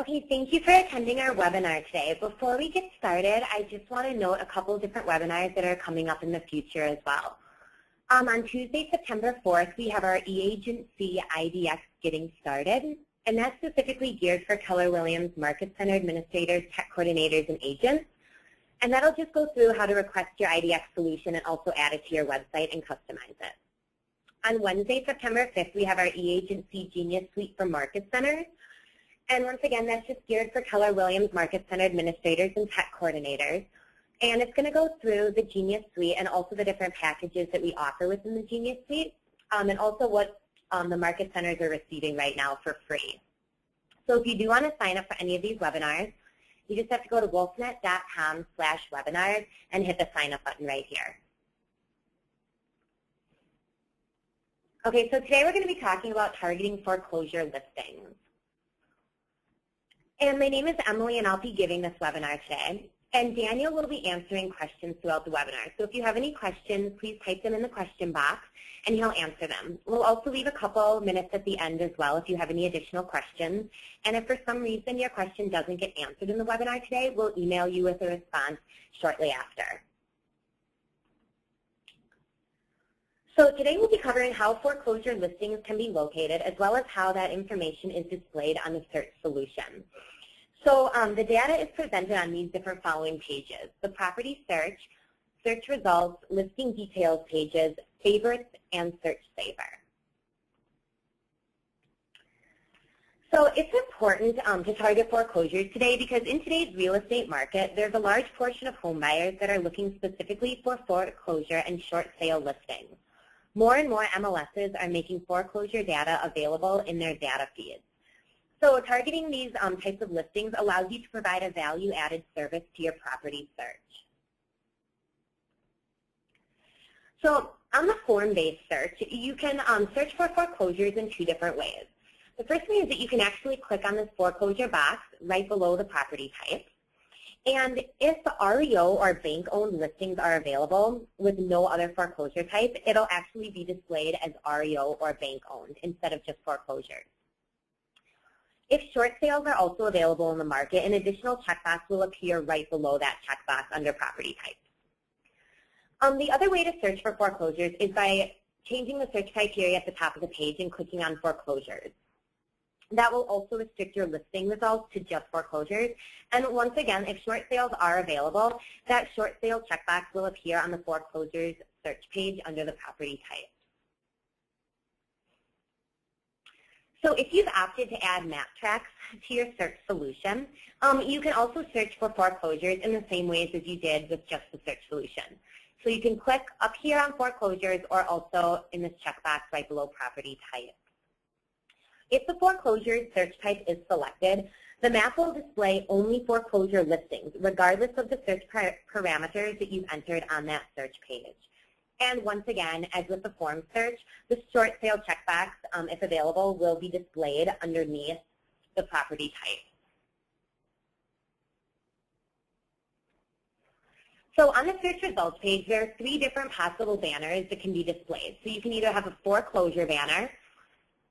Okay, thank you for attending our webinar today. Before we get started, I just want to note a couple of different webinars that are coming up in the future as well. Um, on Tuesday, September 4th, we have our eAgentC IDX Getting Started, and that's specifically geared for Keller Williams Market Center administrators, tech coordinators, and agents. And that'll just go through how to request your IDX solution and also add it to your website and customize it. On Wednesday, September 5th, we have our eAgentC Genius Suite for Market Centers. And once again, that's just geared for Keller Williams Market Center administrators and tech coordinators. And it's going to go through the Genius Suite and also the different packages that we offer within the Genius Suite, um, and also what um, the market centers are receiving right now for free. So if you do want to sign up for any of these webinars, you just have to go to wolfnet.com slash webinars and hit the sign up button right here. Okay, so today we're going to be talking about targeting foreclosure listings. And my name is Emily, and I'll be giving this webinar today. And Daniel will be answering questions throughout the webinar. So if you have any questions, please type them in the question box, and he'll answer them. We'll also leave a couple minutes at the end as well if you have any additional questions. And if for some reason your question doesn't get answered in the webinar today, we'll email you with a response shortly after. So today we'll be covering how foreclosure listings can be located as well as how that information is displayed on the search solution. So um, the data is presented on these different following pages. The property search, search results, listing details pages, favorites, and search saver. So it's important um, to target foreclosures today because in today's real estate market, there's a large portion of home buyers that are looking specifically for foreclosure and short sale listings. More and more MLSs are making foreclosure data available in their data feeds. So targeting these um, types of listings allows you to provide a value-added service to your property search. So on the form-based search, you can um, search for foreclosures in two different ways. The first way is that you can actually click on this foreclosure box right below the property type. And if REO or bank-owned listings are available with no other foreclosure type, it'll actually be displayed as REO or bank-owned instead of just foreclosures. If short sales are also available in the market, an additional checkbox will appear right below that checkbox under property type. Um, the other way to search for foreclosures is by changing the search criteria at the top of the page and clicking on foreclosures. That will also restrict your listing results to just foreclosures. And once again, if short sales are available, that short sale checkbox will appear on the foreclosures search page under the property type. So if you've opted to add MapTracks to your search solution, um, you can also search for foreclosures in the same ways as you did with just the search solution. So you can click up here on foreclosures or also in this checkbox right below property type. If the foreclosure search type is selected, the map will display only foreclosure listings, regardless of the search parameters that you've entered on that search page. And once again, as with the form search, the short sale checkbox, um, if available, will be displayed underneath the property type. So on the search results page, there are three different possible banners that can be displayed. So you can either have a foreclosure banner,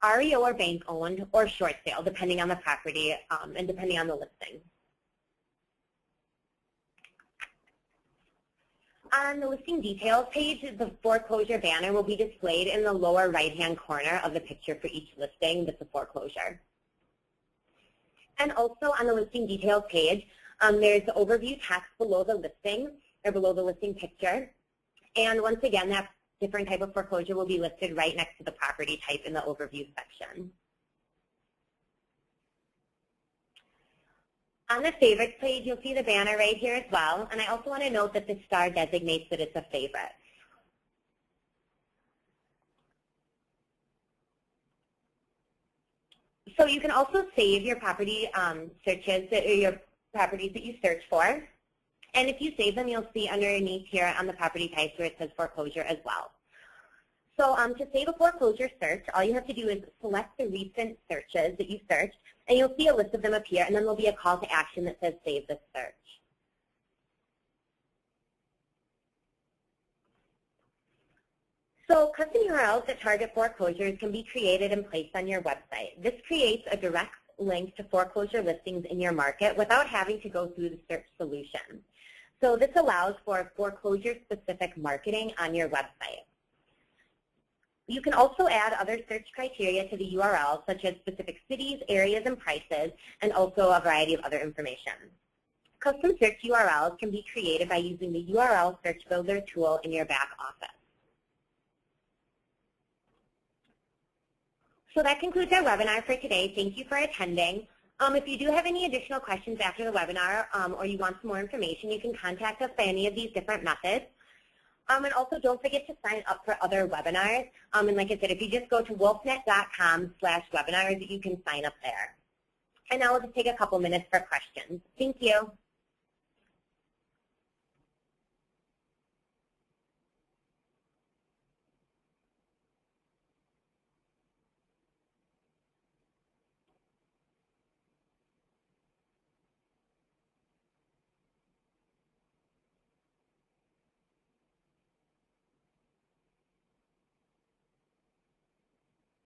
REO or bank owned, or short sale, depending on the property um, and depending on the listing. On the listing details page, the foreclosure banner will be displayed in the lower right-hand corner of the picture for each listing that's a foreclosure. And also on the listing details page, um, there's the overview text below the listing or below the listing picture. And once again, that different type of foreclosure will be listed right next to the property type in the overview section. On the favorites page, you'll see the banner right here as well. And I also want to note that the star designates that it's a favorite. So you can also save your property um, searches, that, or your properties that you search for. And if you save them, you'll see underneath here on the property types where it says foreclosure as well. So um, to save a foreclosure search, all you have to do is select the recent searches that you searched, and you'll see a list of them appear, and then there'll be a call to action that says save this search. So custom URLs that target foreclosures can be created and placed on your website. This creates a direct links to foreclosure listings in your market without having to go through the search solution. So this allows for foreclosure-specific marketing on your website. You can also add other search criteria to the URL, such as specific cities, areas, and prices, and also a variety of other information. Custom search URLs can be created by using the URL Search Builder tool in your back office. So that concludes our webinar for today. Thank you for attending. Um, if you do have any additional questions after the webinar um, or you want some more information, you can contact us by any of these different methods. Um, and also don't forget to sign up for other webinars. Um, and like I said, if you just go to wolfnet.com slash webinars, you can sign up there. And now we'll just take a couple minutes for questions. Thank you.